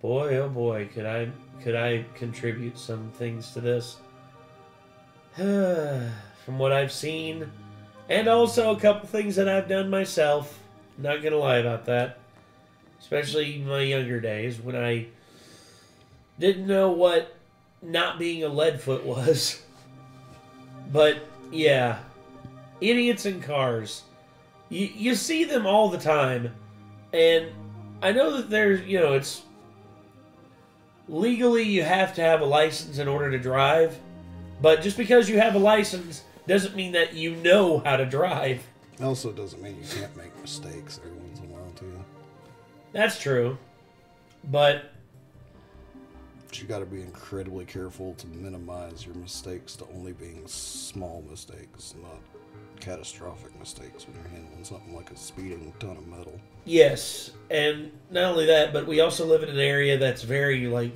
boy, oh boy, could I could I contribute some things to this? From what I've seen, and also a couple things that I've done myself. Not gonna lie about that. Especially my younger days when I didn't know what not being a leadfoot was. But yeah, idiots in cars. You you see them all the time, and I know that there's you know it's legally you have to have a license in order to drive, but just because you have a license doesn't mean that you know how to drive. Also doesn't mean you can't make mistakes every once in a while too. That's true, but But you got to be incredibly careful to minimize your mistakes to only being small mistakes, not catastrophic mistakes when you're handling something like a speeding ton of metal. Yes, and not only that, but we also live in an area that's very like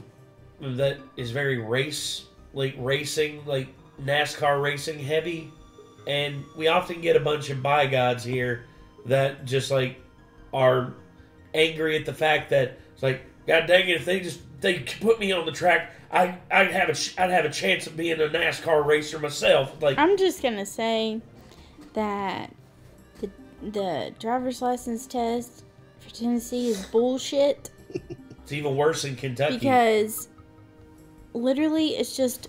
that is very race like racing like NASCAR racing heavy, and we often get a bunch of bygods here that just like are angry at the fact that it's like God dang it if they just they put me on the track I I'd have a ch- I'd have a chance of being a NASCAR racer myself like I'm just gonna say that the the driver's license test for Tennessee is bullshit it's even worse in Kentucky because literally it's just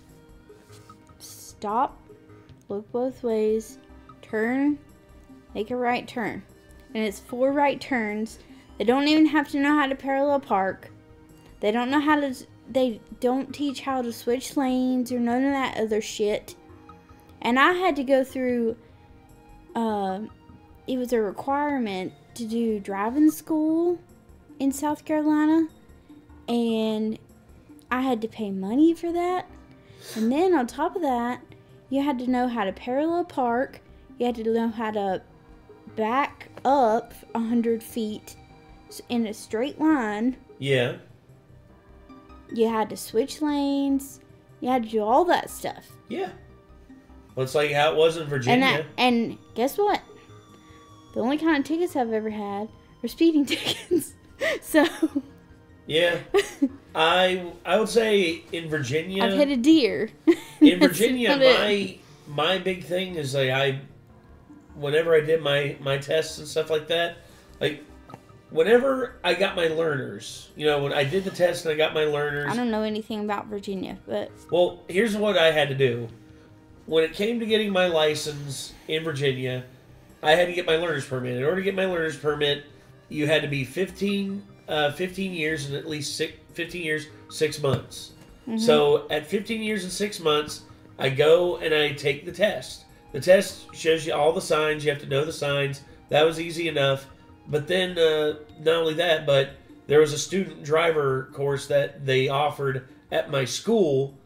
stop, look both ways, turn, make a right turn, and it's four right turns. They don't even have to know how to parallel park. They don't know how to. They don't teach how to switch lanes or none of that other shit. And I had to go through. Uh, it was a requirement to do driving school in South Carolina, and I had to pay money for that. And then on top of that, you had to know how to parallel park. You had to know how to back up a hundred feet in a straight line. yeah You had to switch lanes. You had to do all that stuff. yeah well it's like how it was in And Virginia and guess what? The only kind of tickets I've ever had are speeding tickets. so Yeah, I I would say in Virginia, I've hit a deer. in Virginia, it. my my big thing is like I, whenever I did my my tests and stuff like that, like whenever I got my learners, you know, when I did the test and I got my learners, I don't know anything about Virginia, but well, here's what I had to do. When it came to getting my license in Virginia, I had to get my learner's permit. In order to get my learner's permit, you had to be 15, uh, 15 years and at least six, 15 years, six months. So at 15 years and six months, I go and I take the test. The test shows you all the signs. You have to know the signs. That was easy enough. But then, uh, not only that, but there was a student driver course that they offered at my school,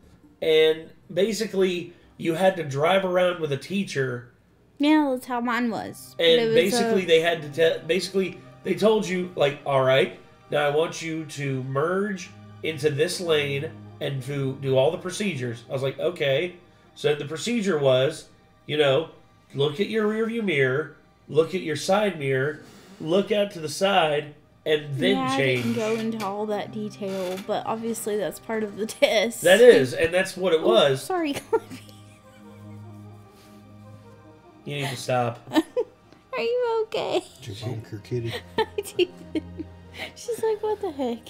and basically you had to drive around with a teacher, yeah, that's how mine was. And was, basically uh, they had to te- basically they told you like, all right, now I want you to merge into this lane and to do all the procedures. I was like, okay. So the procedure was, you know, look at your rearview mirror, look at your side mirror, look out to the side, and then yeah, I change. didn't go into all that detail, but obviously that's part of the test. That is, and that's what it Oh, was. sorry, Cliffy. You need to stop. Are you okay? Did you bonk kitty? She's like, what the heck?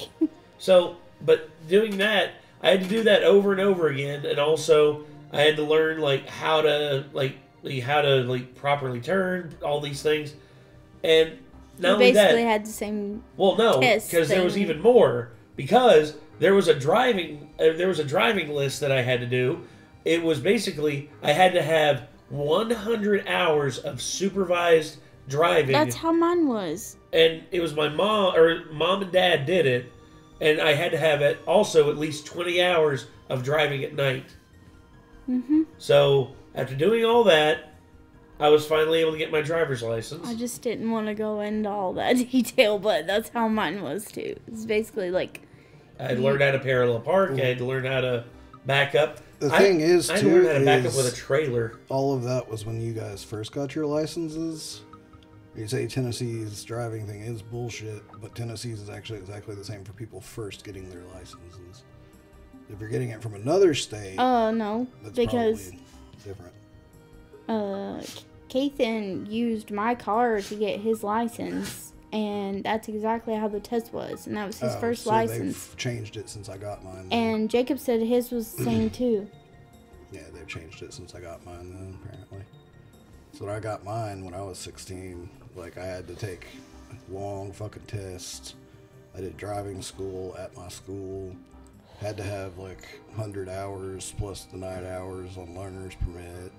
So, but doing that, I had to do that over and over again, and also I had to learn like how to like like, how to like properly turn all these things, and not We only basically that, had the same. well, no, because there was even more because there was a driving uh, there was a driving list that I had to do. It was basically I had to have 100 hours of supervised driving. That's how mine was. and it was my mom or mom and dad did it and i had to have it also at least 20 hours of driving at night. Hmm so after doing all that i was finally able to get my driver's license. I just didn't want to go into all that detail, but that's how mine was too. It's basically like i had learned how to parallel park i had to learn how to back up The I- thing is, i too, learn how to back up is- with a trailer All of that was when you guys first got your licenses. You say Tennessee's driving thing is bullshit, but Tennessee's is actually exactly the same for people first getting their licenses. If you're getting it from another state, Oh no, that's because probably different. uh, Kathan used my car to get his license, and that's exactly how the test was, and that was his Oh, first so license. They've changed it since I got mine. then. And Jacob said his was the same too. Yeah, they've changed it since I got mine then, apparently. So when I got mine when I was 16, like I had to take long fucking tests. I did driving school at my school. Had to have like 100 hours plus the night hours on learner's permit.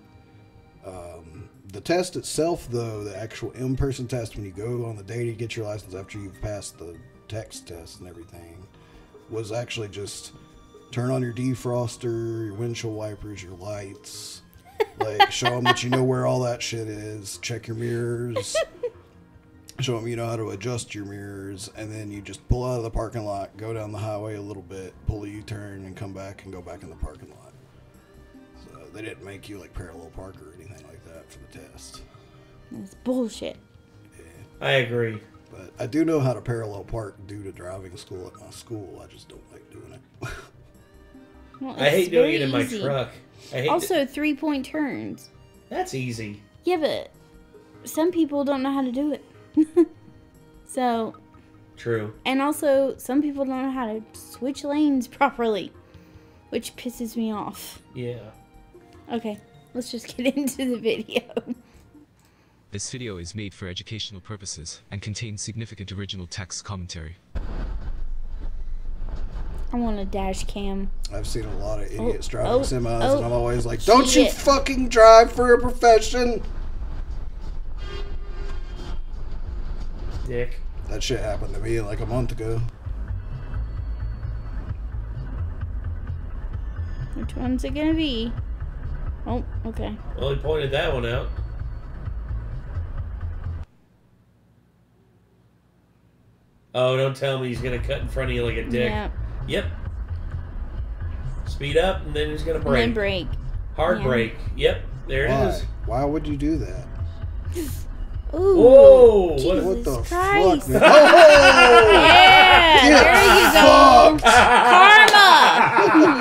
Um, the test itself, though, the actual in person test when you go on the day to get your license after you've passed the text test and everything, was actually just turn on your defroster, your windshield wipers, your lights. Like, show them that you know where all that shit is. Check your mirrors. Show them you know how to adjust your mirrors. And then you just pull out of the parking lot, go down the highway a little bit, pull a U turn, and come back and go back in the parking lot. So they didn't make you like parallel park or anything like that for the test. It's bullshit. I agree. But I do know how to parallel park due to driving school at my school. I just don't like doing it. Well, I hate doing it in my easy. truck. I hate Also, three point turns. that's easy. Yeah, but some people don't know how to do it. so, True. and also, some people don't know how to switch lanes properly, which pisses me off. Yeah. Okay, let's just get into the video. This video is made for educational purposes and contains significant original text commentary. I want a dash cam. I've seen a lot of oh, idiots Oh, driving oh, semis, oh, and I'm always like, "Don't you fucking drive for a profession!" Dick. That shit happened to me like a month ago. Which one's it gonna be? Oh, okay. Well, he pointed that one out. Oh, don't tell me he's gonna cut in front of you like a dick. Yeah. Yep. Speed up, and then he's gonna And brake. then break. Hard Yeah. brake. Yep. There it Why? is. Why would you do that? Ooh. Whoa! What? Jesus What the Christ. fuck? Man? Oh! Yeah, there you go.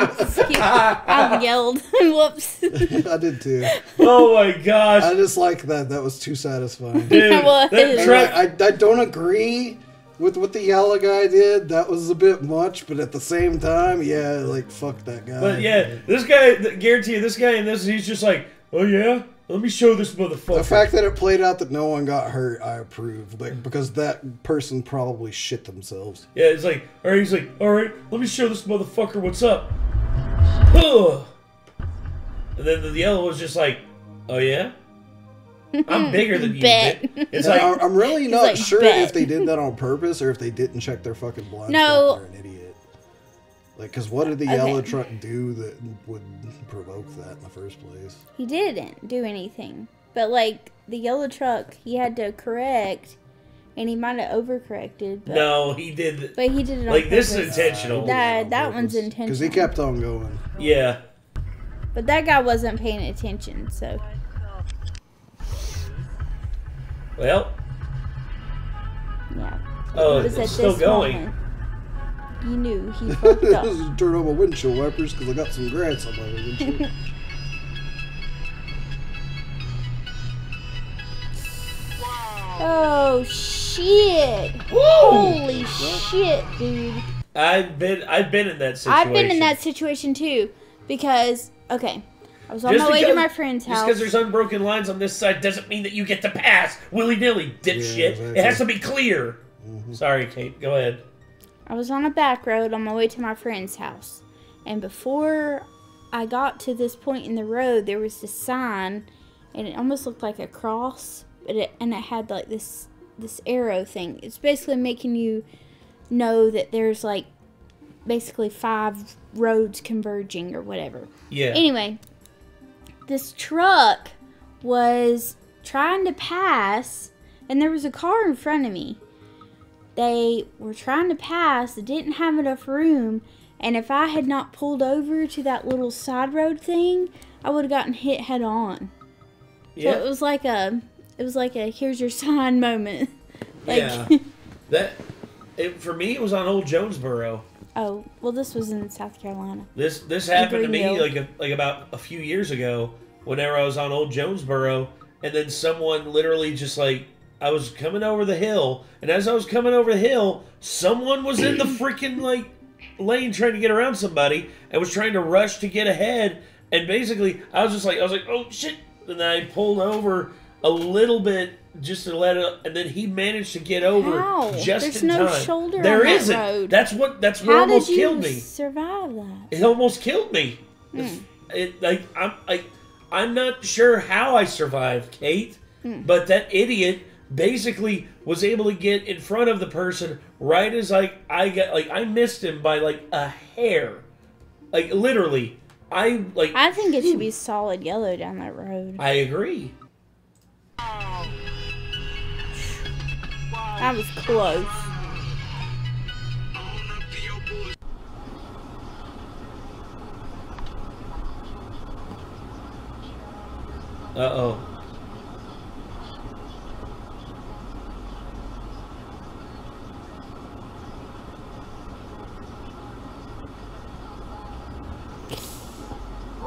Karma. Excuse- I yelled. Whoops. I did too. Oh my gosh, I just like that. That was too satisfying. dude! That was. That And. I, I, I don't agree with what the yellow guy did. That was a bit much, but at the same time, yeah, like fuck that guy. But yeah, this guy, th- guarantee you, this guy in this, he's just like, oh yeah, let me show this motherfucker. The fact that it played out that no one got hurt, I approve. Like mm. because that person probably shit themselves. yeah, it's like, all right, he's like, all right, let me show this motherfucker what's up. Ugh. And then the yellow was just like, oh yeah, I'm bigger than you. Bet. bitch." It's And like, I- I'm really not like, sure bet. if they did that on purpose or if they didn't check their fucking blind No. spot. They're an idiot. Like, because what did the Okay. yellow truck do that would provoke that in the first place? He didn't do anything. But like the yellow truck, he had to correct, and he might have overcorrected. But, no, he did. but he did it on Like this is intentional. That- that one's intentional Because he kept on going. Yeah. But that guy wasn't paying attention, so Well, yeah. oh, It was at it's still this going. moment You knew he fucked up. Turn on my windshield wipers because I got some grass on my windshield. Oh shit! Woo! Holy shit, dude! I've been, I've been in that situation. I've been in that situation too because okay, I was on Just my way to my friend's Just house. because there's unbroken lines on this side doesn't mean that you get to pass willy nilly, dipshit. Yeah, exactly. It has to be clear. Mm-hmm. Sorry, Kate. Go ahead. I was on a back road on my way to my friend's house. And before I got to this point in the road, there was this sign, and it almost looked like a cross, but it, and it had like this this arrow thing. It's basically making you know that there's like basically five roads converging or whatever. Yeah. Anyway, this truck was trying to pass, and there was a car in front of me. They were trying to pass, they didn't have enough room, and if I had not pulled over to that little side road thing, I would have gotten hit head on. Yeah. So it was like a It was like a here's your sign moment. like, Yeah. That it, for me, it was on Old Jonesboro. oh, well, this was in South Carolina. This this happened to me like a, like about a few years ago. Whenever I was on Old Jonesboro, and then someone literally just like I was coming over the hill, and as I was coming over the hill, someone was in the freaking like lane trying to get around somebody and was trying to rush to get ahead. And basically, I was just like, I was like, oh shit! And then I pulled over a little bit just to let it, and then he managed to get over How? just There's in no time. shoulder There on that isn't. road. That's what. That's what How almost did you killed me. survive that? It almost killed me. Hmm. It like I'm like I'm not sure how I survived, Kate, Hmm. but that idiot basically was able to get in front of the person right as like I got like I missed him by like a hair, like literally. I like I think it should be solid yellow down that road. I agree. That was close. Uh oh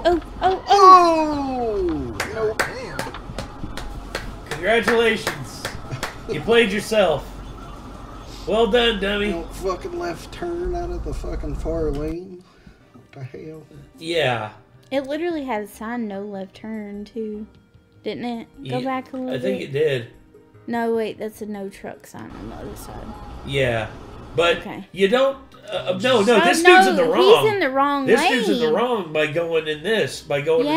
oh, oh! Oh! Nope. Congratulations, you played yourself. Well done, dummy. Don't fucking left turn out of the fucking far lane. What the hell? Yeah. It literally had a sign no left turn too, didn't it? Go Yeah, back a little I think bit. it did. No, wait, that's a no truck sign on the other side. Yeah, but Okay. you don't. Uh, no, no, Oh, this no, dude's in the wrong. He's in the wrong This lane. dude's in the wrong by going in this, by going Yeah,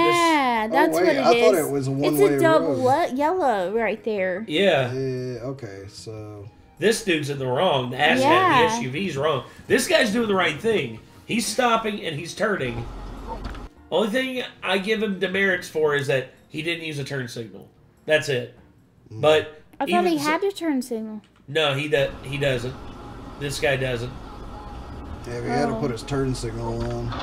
Oh, that's Oh, wait, what it is. I thought it was a It's one-way a double road. yellow right there. Yeah, Yeah, okay, so. this dude's in the wrong. The Aztek, Yeah. the SUV's wrong. This guy's doing the right thing. He's stopping and he's turning. Only thing I give him demerits for is that he didn't use a turn signal. That's it. Hmm. But I thought even he so- had a turn signal. no, he does. He doesn't. This guy doesn't. Yeah, we had to Oh. put his turn signal on.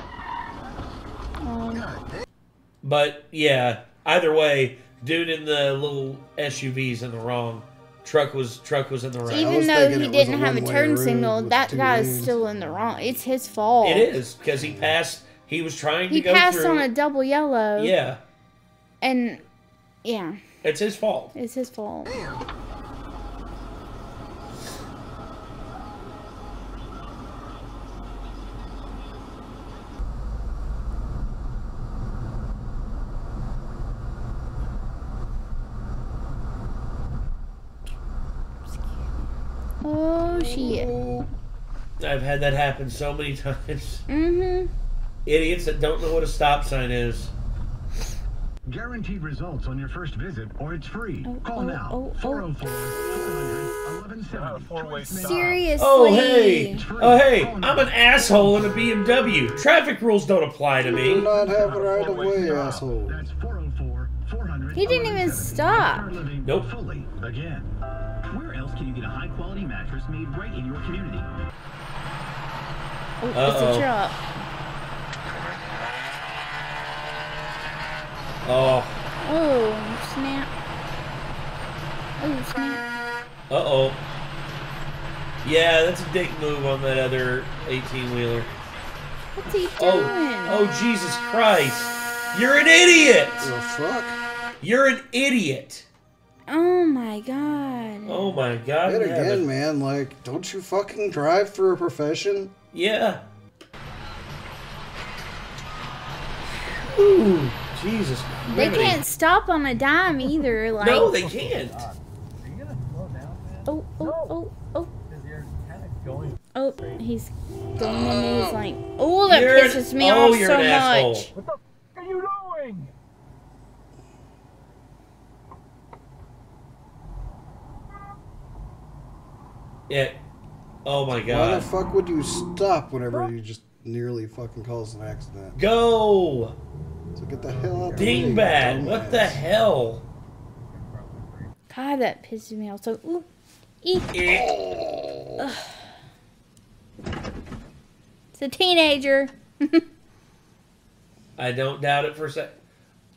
But yeah, either way, dude in the little SUV's in the wrong. Truck was truck was in the right. even though he didn't a have a turn signal, that guy guy's lanes. still in the wrong. It's his fault. It is because he passed. He was trying to He passed through. on a double yellow. yeah, And yeah, it's his fault. it's his fault. Oh shit. I've had that happen so many times. Mhm. Idiots that don't know what a stop sign is. Guaranteed results on your first visit, or it's free. Oh, Call oh, now. oh, oh. 404 400 1170. four-way stop. Seriously. Oh hey, oh hey, I'm an asshole in a BMW. Traffic rules don't apply to Do me. not have a right of way, stop. asshole. That's 404 400 He didn't even 1170. stop. Start living Nope. fully again. Where else can you get a high quality mattress made right in your community? Oh, it's Uh-oh. a truck. Oh, Oh snap. Oh snap. uh oh. Yeah, that's a dick move on that other 18 wheeler. What's he doing? Oh, oh Jesus Christ! You're an idiot. The fuck? You're an idiot. Oh my god. Oh my God. Yet again, heaven. man, like, don't you fucking drive for a profession? Yeah. Ooh, Jesus. They criminy. can't stop on a dime either. Like, No, they can't. oh, oh, oh, oh. Oh, he's going in his oh. like, oh, that You're pisses me oh, off you're so an asshole. much. What the f- are you doing? Yeah. Oh my god. Why the fuck would you stop whenever you just nearly fucking cause an accident? Go, So get the hell out the way. dingbat. What the hell? God, that pisses me off. So, ooh, eek. Eh. It's a teenager. I don't doubt it for a sec.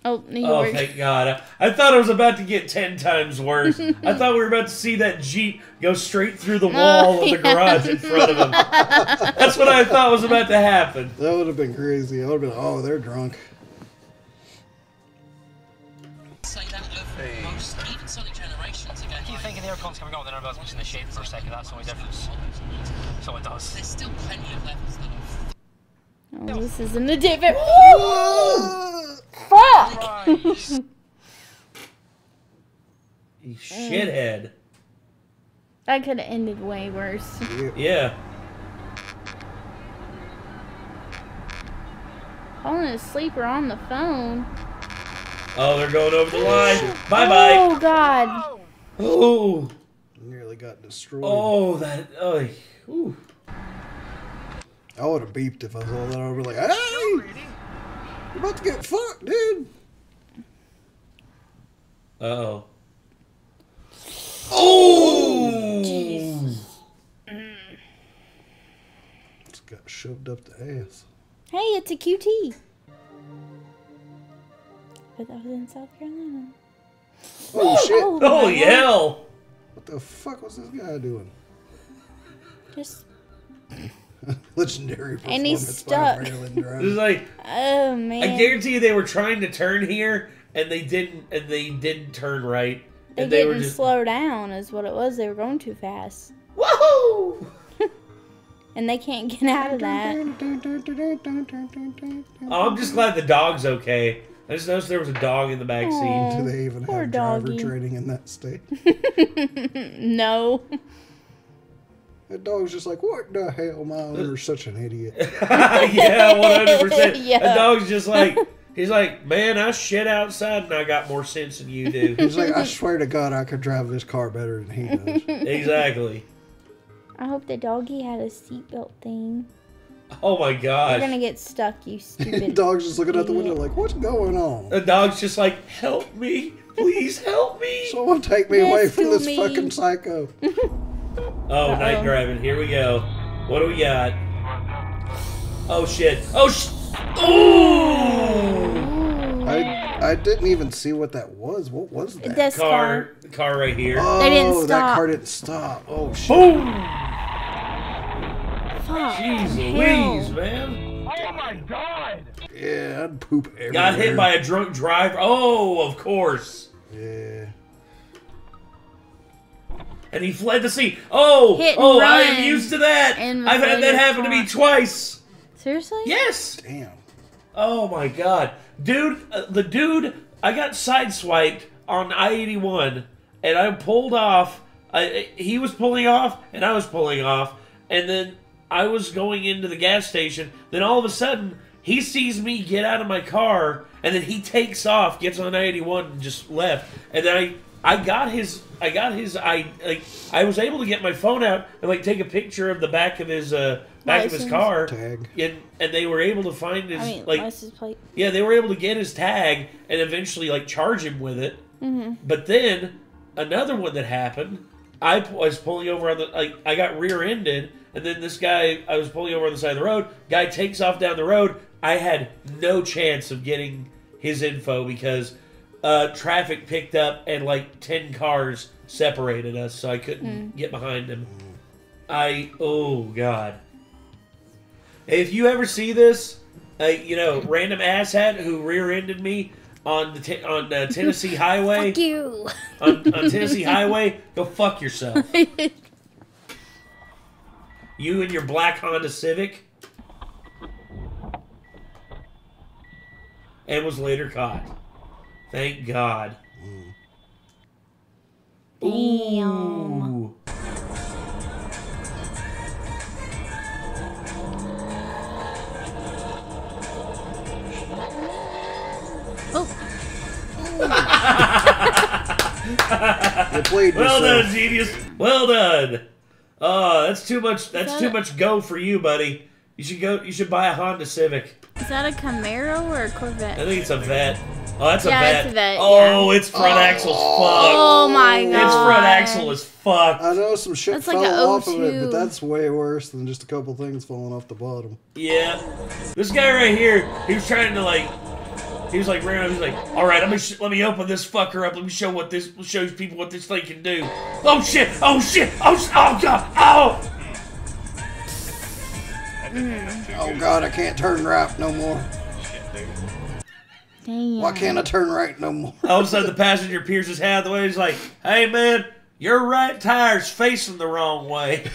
Oh, New Oh, thank God. I, I thought it was about to get 10 times worse. I thought we were about to see that Jeep go straight through the oh, wall of the yeah. garage in front of him. That's what I thought was about to happen. That would have been crazy. I would have been, oh, they're drunk. say that of most, even Sonic Generations again. keep thinking the aircon's coming on, then I realised watching the shape for a second, that's the only difference. So it does. There's still plenty of levels that are Oh, this isn't a different. Fuck! You shithead. that could have ended way worse. Yeah. Falling asleep or on the phone. Oh, they're going over the line. Bye bye. Oh God. Oh, Nearly got destroyed. oh, that. Oh, ooh. I would have beeped if I saw that. I would be like, hey! You're about to get fucked, dude. Uh-oh. Oh! Just got shoved up the ass. Hey, it's a QT. But that was in South Carolina. Oh, shit. Oh, Holy my God. hell! What the fuck was this guy doing? Just Legendary And he's performance stuck. by Marilyn This is Drive. like, oh man. I guarantee you they were trying to turn here, and they didn't, and they didn't turn right. they And didn't were just, slow down, is what it was. They were going too fast, woohoo! and they can't get out of that. Oh, I'm just glad the dog's okay. I just noticed there was a dog in the back seat. Aw. Do they even Poor have driver doggy. training in that state? No. That dog's just like, what the hell, my owner's such an idiot. yeah, 100%. Yeah. The dog's just like, he's like, man, I shit outside and I got more sense than you do. He's like, I swear to God, I could drive this car better than he does. exactly. I hope the doggy had a seatbelt thing. Oh my god. You're gonna get stuck, you stupid. dog's just looking out the window like, what's going on? The dog's just like, help me. Please help me. Someone take me away from this me. fucking psycho. Oh, night Uh-oh. driving. Here we go. What do we got? Oh shit. Oh sh. Ooh. I I didn't even see what that was. What was that? This car. Car, car right here. oh, They didn't that car didn't stop. Oh shit. Boom. Fuck. Jeez. Louise, man. Oh my god! Yeah, I'd poop everywhere. Got hit by a drunk driver. Oh, of course. Yeah. And he fled the scene. Oh, Hit and oh, I am used to that. in I've had that happen to me twice. Seriously? Yes. Damn. Oh my god, dude! Uh, the dude, I got sideswiped on I eighty one, and I pulled off. I, he was pulling off, and I was pulling off, and then I was going into the gas station. Then all of a sudden, he sees me get out of my car, and then he takes off, gets on I eighty one, and just left. And then I. I got his. I got his. I like. I was able to get my phone out and like take a picture of the back of his uh back of his License. car, Tag. and and they were able to find his I mean, like license plate. yeah, they were able to get his tag and eventually like charge him with it. Mm-hmm. But then another one that happened, I was pulling over on the like I got rear-ended, and then this guy I was pulling over on the side of the road. Guy takes off down the road. I had no chance of getting his info because uh, traffic picked up and like ten cars separated us, so I couldn't get behind him. I oh god. If you ever see this, uh, you know, random asshat who rear-ended me on the te- on uh, Tennessee Highway, Fuck you. on, on Tennessee Highway, go fuck yourself. you and your black Honda Civic, and was later caught. Thank God. Damn. Ooh. Oh, You played Well yourself. done, genius. Well done. Oh, that's too much. That's that too a- much go for you, buddy. You should go. You should buy a Honda Civic. is that a Camaro or a Corvette? I think it's a vet. Oh, that's a Yeah, vet. it's a vet, Oh, its front oh. axle's fucked. Oh my god. its front axle is fucked. I know some shit That's like fell a off of it, but that's way worse than just a couple things falling off the bottom. Yeah. This guy right here, he was trying to like, He was like, ran. He was like, all right, let me sh- let me open this fucker up. Let me show what this shows people what this thing can do. Oh shit! Oh shit! Oh sh- oh god! Oh! Oh god, I can't turn right no more. Damn. Why can't I turn right no more? All of a sudden, the passenger peers his head the way. He's like, "Hey man, your right tire's facing the wrong way."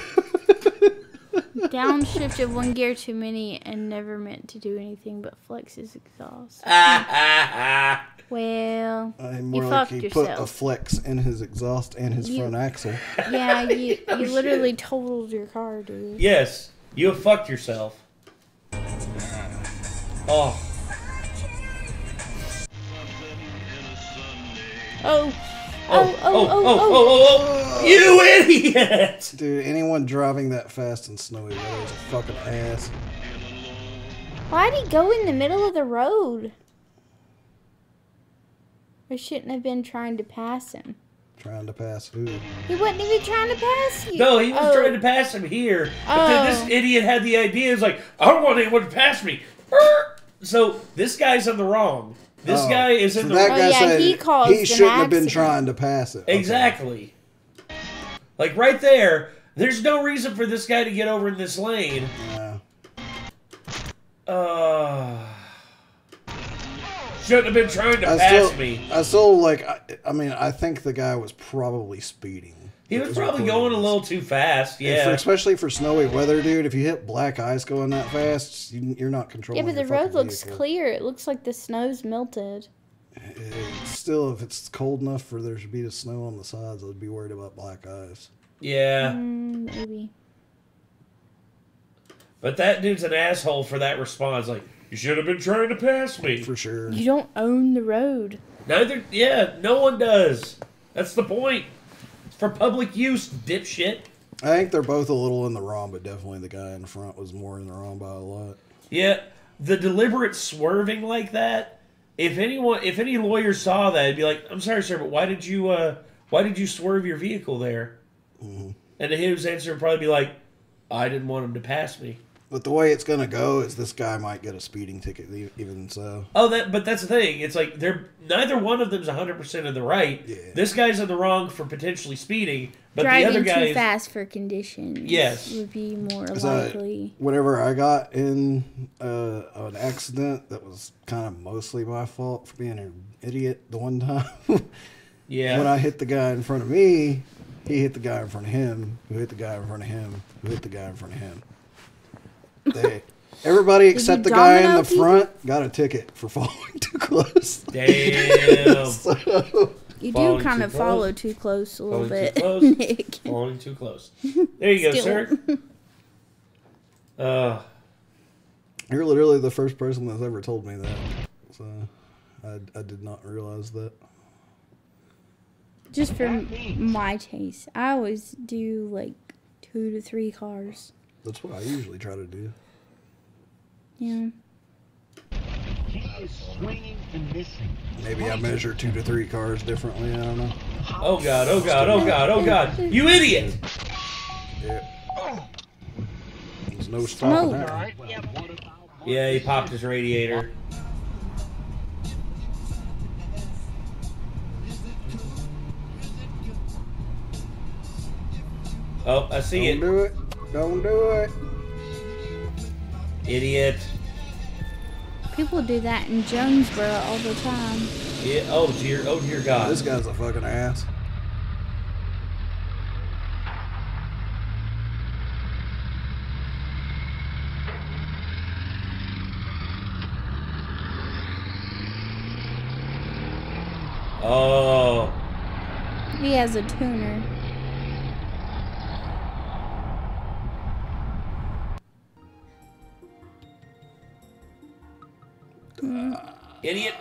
Downshifted one gear too many and never meant to do anything but flex his exhaust. Ah ah ah! Well, you more like fucked he put a flex in his exhaust and his You- front axle. yeah, you you literally totaled your car, dude. Yes, you have fucked yourself. Oh, Oh. Oh, oh, oh, oh, oh, oh, oh, oh, oh! You idiot! Dude, anyone driving that fast in snowy weather is a fucking ass. Why'd he go in the middle of the road? I shouldn't have been trying to pass him. Trying to pass who? He wasn't even trying to pass you. No, he was Oh. trying to pass him here. But then Oh. this idiot had the idea. He's like, I don't want anyone to pass me. So this guy's in the wrong. This Oh, guy is so in the that wrong. guy Oh, yeah, said he caused he shouldn't have been trying to pass it. Okay. Exactly. Like right there, there's no reason for this guy to get over in this lane. Yeah. Uh, shouldn't have been trying to I pass still, me. I still like. I, I mean, I think the guy was probably speeding. He was probably what it going a little too fast. And for- Yeah. especially for snowy weather, dude. If you hit black ice going that fast, you, you're not controlling. yeah, controlling. but the your road looks vehicle. clear. It looks like the snow's melted. It's still, if it's cold enough for there to be the snow on the sides, I'd be worried about black ice. Yeah. Mm, maybe. But that dude's an asshole for that response. Like, you should have been trying to pass me. For sure. You don't own the road. Neither, yeah, no one does. That's the point. For public use, dipshit. I think they're both a little in the wrong, but definitely the guy in front was more in the wrong by a lot. Yeah, the deliberate swerving like that. If anyone, if any lawyer saw that, it'd be like, "I'm sorry, sir, but why did you, uh, why did you swerve your vehicle there?" Mm-hmm. And his answer would probably be like, "I didn't want him to pass me." But the way it's gonna go is this guy might get a speeding ticket, e- even so. Oh, that, but that's the thing. It's like they're neither one of them's 100 percent in the right. Yeah. This guy's in the wrong for potentially speeding, but Driving the other guy too is fast for conditions. Yes. Would be more 'Cause I- likely. whenever I got in uh, an accident that was kind of mostly my fault for being an idiot the one time. yeah. when I hit the guy in front of me, he hit the guy in front of him, who hit the guy in front of him, who hit the guy in front of him. They, everybody except the guy in the people? front got a ticket for following too close. Damn. So, You do kind of close. follow too close a little Following too bit, close. Nick. Falling too close. There you go, sir. Uh, you're literally the first person that's ever told me that. So I, I did not realize that. Just for my taste, I always do like two to three cars. That's what I usually try to do. Yeah. He is swinging and missing. Maybe I measure two to three cars differently. I don't know. oh god, oh god, oh god, oh god. You idiot! Yeah. There's no stopping that. Yeah, he popped his radiator. Oh, I see Don't it. do it. Don't do it. Idiot. People do that in Jonesboro all the time. Yeah, oh dear, oh dear god. This guy's a fucking ass. Oh. He has a tuner. Idiot.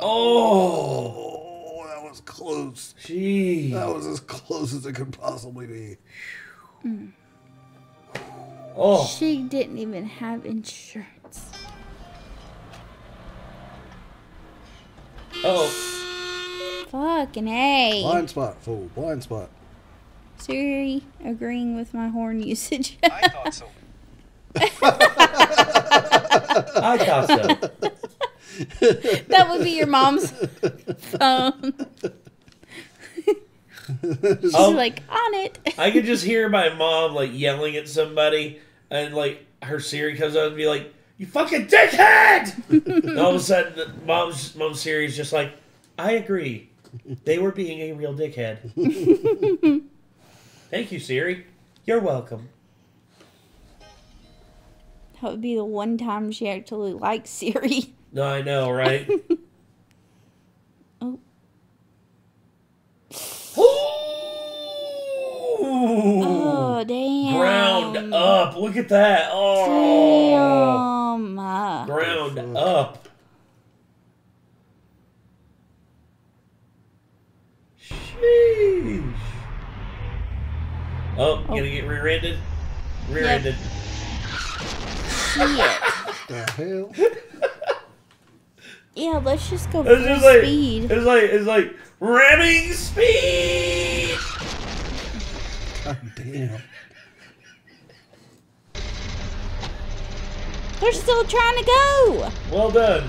Oh. Oh, that was close. Gee. That was as close as it could possibly be. Hmm. Oh. She didn't even have insurance. Oh. Fucking A. Blind spot, fool. Blind spot. Siri agreeing with my horn usage. I thought so. I thought so. That would be your mom's phone. She's Oh. like on it. I could just hear my mom like yelling at somebody, and like her Siri comes out and be like, "You fucking dickhead!" and all of a sudden, mom's mom's Siri is just like, "I agree. They were being a real dickhead." Thank you, Siri. You're welcome. That would be the one time she actually likes Siri. No, I know, right? Oh. Oh damn! Ground up. Look at that. Oh. Damn. Uh, Ground up. Sheesh. Oh, gonna get rear-ended? Rear-ended. shit. The hell? Yeah, let's just go It's full just like speed. it's like it's like ramming speed. God damn. They're still trying to go. Well done.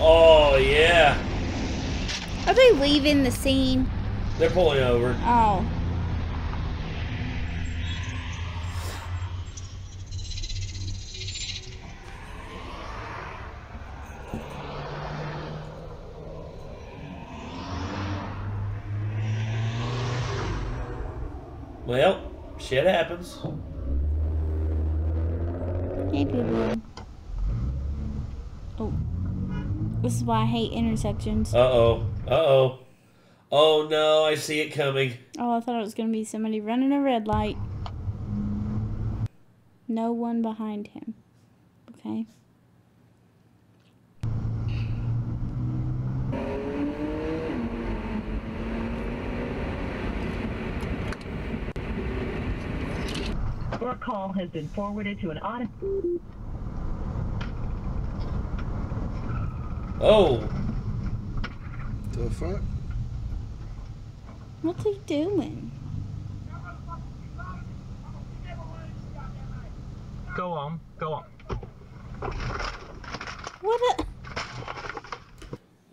Oh yeah, Are they leaving the scene? they're pulling over. Oh. Well, shit happens. Hey, people. Oh. This is why I hate intersections. Uh oh. Uh oh. Oh no, I see it coming. Oh, I thought it was going to be somebody running a red light. No one behind him. Okay. Your call has been forwarded to an audit. Oh, The fuck? What's he doing? Go on, go on. What a.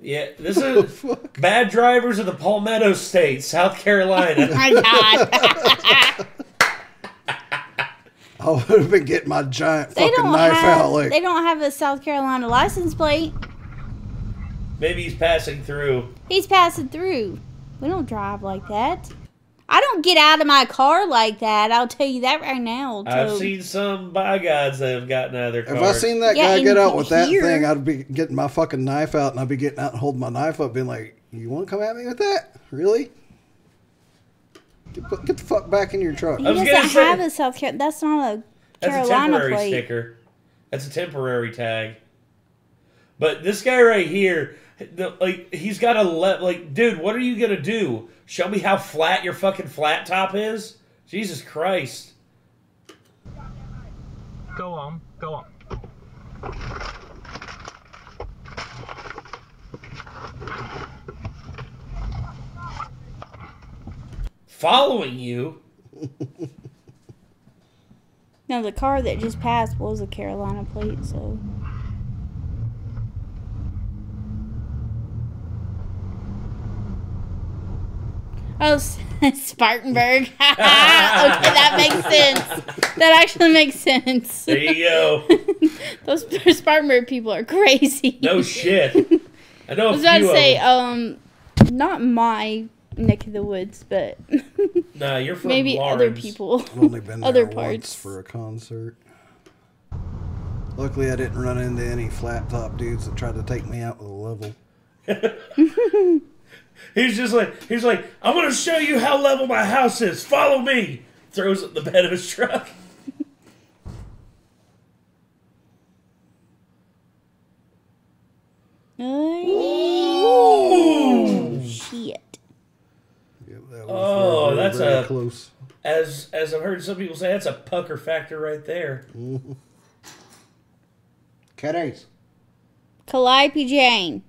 yeah. This is bad drivers of the Palmetto State, South Carolina. Oh My God. I would have been getting my giant they fucking don't knife have. out like They don't have a South Carolina license plate. Maybe he's passing through. He's passing through. We don't drive like that. I don't get out of my car like that. I'll tell you that right now. I've seen some bygones that have gotten out of their If. I seen that Yeah, guy get out with that here- thing, I'd be getting my fucking knife out and I'd be getting out and holding my knife up, being like, "You want to come at me with that? Really? Get, get the fuck back in your truck." He I was doesn't say- have a South Carolina. That's not a That's a temporary plate. sticker. That's a temporary tag. But this guy right here, the, like, he's got a le- like, dude, what are you gonna do? Show me how flat your fucking flat top is? Jesus Christ! Go on, go on. Following you? now, the car that just passed was a Carolina plate, so. Oh, Spartanburg. okay, that makes sense. That actually makes sense. There you go. Those Spartanburg people are crazy. No shit. I know I was about to say, um, not my neck of the woods, but Nah, you're from maybe other people. I've only been there other once parts. for a concert. Luckily, I didn't run into any flat top dudes that tried to take me out with a level. He's just like he's like, I'm gonna show you how level my house is. Follow me. Throws it the bed of his truck. Oh, shit. Yeah, that was Oh, very, very, that's very a- close. As as I've heard some people say, that's a pucker factor right there. Cat ace. Calliope Jane.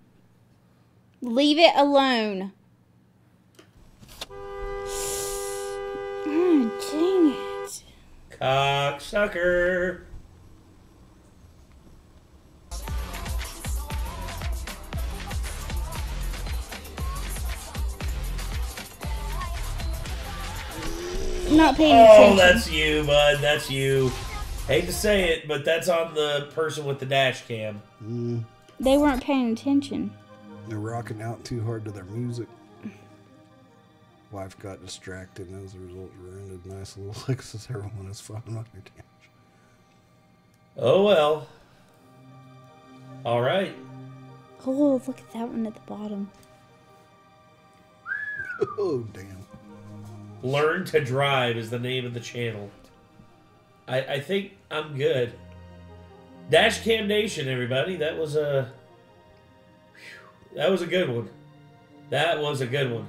Leave it alone. Oh, dang it. Cocksucker. Not paying Oh, attention. that's you, bud. That's you. Hate to say it, but that's on the person with the dash cam. Mm, They weren't paying attention. they're rocking out too hard to their music. Wife got distracted, and as a result, ruined a nice little Lexus. Everyone is fine on your damage. Oh well. All right. Oh, look at that one at the bottom. Oh damn! Learn to drive is the name of the channel. I, I think I'm good. Dash Cam Nation, everybody. That was a whew, that was a good one. That was a good one.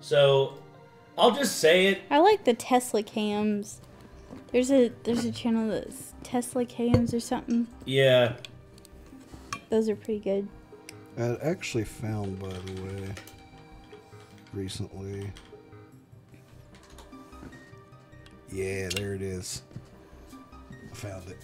So I'll just say it. I like the Tesla cams. There's a there's a channel that's Tesla cams or something. Yeah. Those are pretty good. I actually found, by the way, recently. Yeah, there it is. I found it.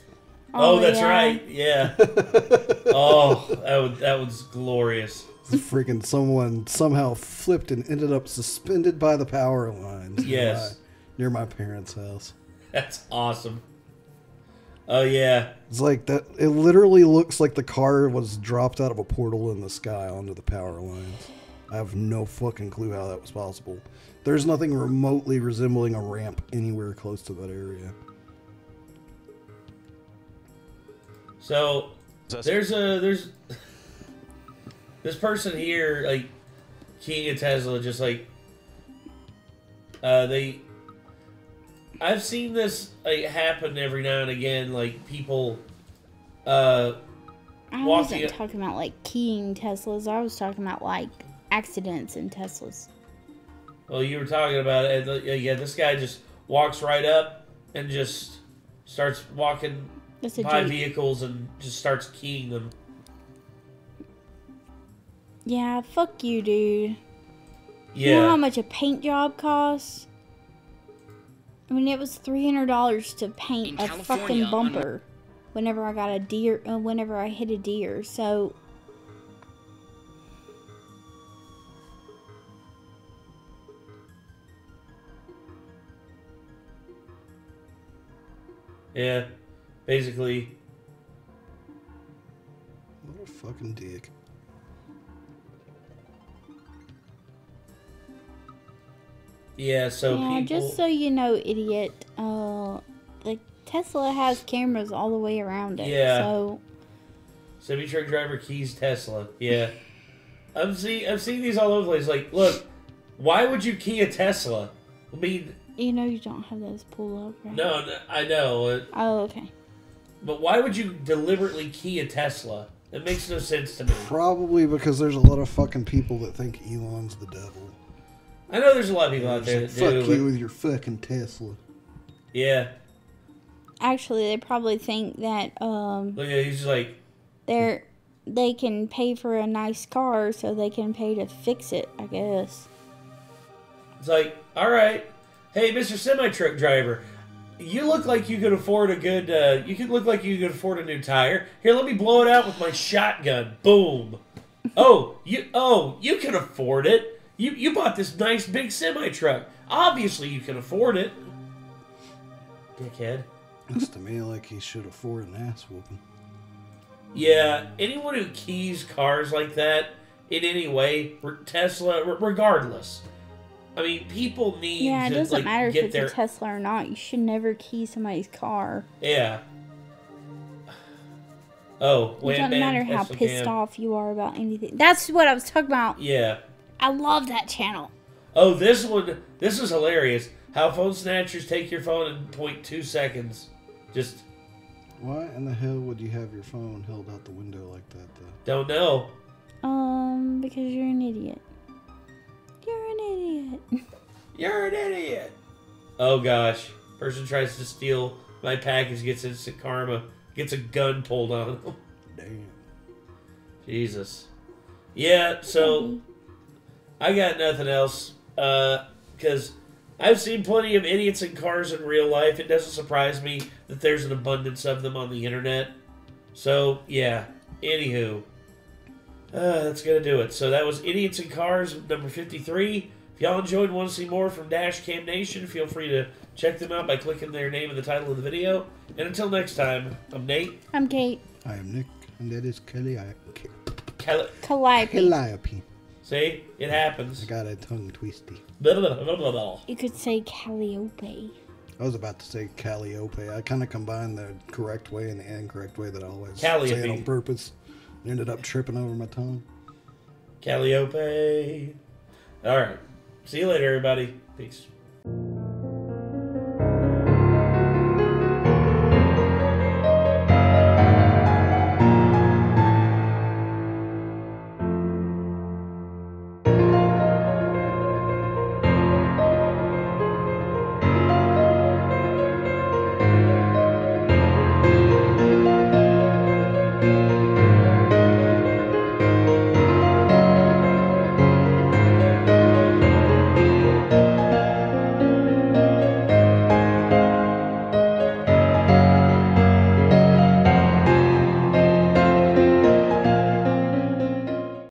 Oh, oh that's yeah. right. Yeah. oh, that was, that was glorious. Freaking someone somehow flipped and ended up suspended by the power lines. near Yes. my- near my parents' house. That's awesome. Oh yeah. It's like that. It literally looks like the car was dropped out of a portal in the sky onto the power lines. I have no fucking clue how that was possible. There's nothing remotely resembling a ramp anywhere close to that area. So there's a there's this person here like King of Tesla just like uh they I've seen this like happen every now and again like people uh I Walking- wasn't talking about like keying Teslas. I was talking about like accidents in Teslas. Well you were talking about it uh, yeah this guy just walks right up and just starts walking That's by Jeep. vehicles and just starts keying them Yeah, fuck you, dude. You know how much a paint job costs? I mean, it was three hundred dollars to paint In a California, fucking on- bumper. Whenever I got a deer, uh, whenever I hit a deer, so yeah basically What a fucking dick. yeah so yeah. people Just so you know, idiot. Uh, like Tesla has cameras all the way around it. Yeah. So Semi truck driver keys Tesla. Yeah. I'm see I'm seeing these all over the place. Like, look, why would you key a Tesla? I mean, you know you don't have those pulled up, right? no, no I know, Oh, okay. but why would you deliberately key a Tesla? It makes no sense to me. Probably because there's a lot of fucking people that think Elon's the devil. I know there's a lot of people out there that It's like, do, Fuck you but with your fucking Tesla. yeah. Actually, they probably think that um Look at he's like, they're they can pay for a nice car so they can pay to fix it. I guess. it's like, all right, hey, Mister Semi Truck Driver, you look like you could afford a good. Uh, you could look like you could afford a new tire. Here, let me blow it out with my shotgun. Boom. Oh, you. Oh, you can afford it. You you bought this nice big semi truck. Obviously, you can afford it. Dickhead. Looks to me like he should afford an ass whooping. Yeah, anyone who keys cars like that in any way, Tesla, re- regardless. I mean, people need Yeah, it to doesn't like, matter if it's their a Tesla or not. You should never key somebody's car. yeah. Oh, It doesn't Bam matter how Tesla pissed Cam. off you are about anything. That's what I was talking about. Yeah. I love that channel. Oh, this one. This is hilarious. How phone snatchers take your phone in 0.2 seconds. Just Why in the hell would you have your phone held out the window like that, though? don't know. Um, because you're an idiot. You're an idiot. You're an idiot. Oh gosh. Person tries to steal my package, gets instant karma, gets a gun pulled on him. Damn. Jesus. Yeah, so I got nothing else. Uh, because I've seen plenty of idiots in cars in real life. It doesn't surprise me that there's an abundance of them on the internet. So, yeah. Anywho. Uh, that's going to do it. So that was Idiots in Cars, number 53. If y'all enjoyed want to see more from Dash Cam Nation, feel free to check them out by clicking their name in the title of the video. And until next time, I'm Nate. I'm Kate. I am Nick, and that is Kelly. I Cali- Calliope. Calliope. See, it happens. I got a tongue twisty. Blah, blah, blah, blah, blah, blah. You could say Calliope. I was about to say Calliope. I kind of combined the correct way and the incorrect way that I always say it on purpose. Ended up tripping over my tongue. Calliope. All right. See you later, everybody. Peace.